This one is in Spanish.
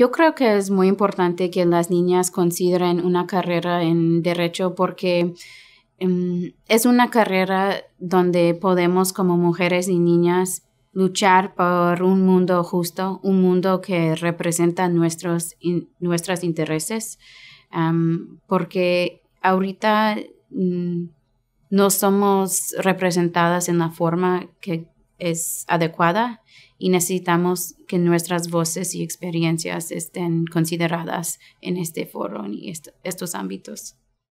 Yo creo que es muy importante que las niñas consideren una carrera en derecho porque em, es una carrera donde podemos como mujeres y niñas luchar por un mundo justo, un mundo que representa nuestros, nuestros intereses, porque ahorita mm, no somos representadas en la forma que es adecuada y necesitamos que nuestras voces y experiencias estén consideradas en este foro y estos ámbitos.